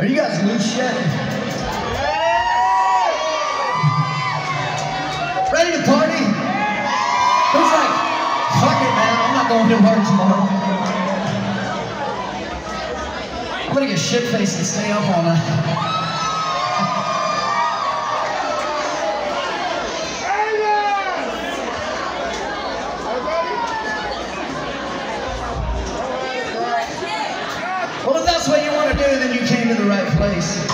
Are you guys loose yet? Ready to party? Who's like, fuck it, man, I'm not going to work tomorrow. I'm gonna get shit faced and stay up all night. Place.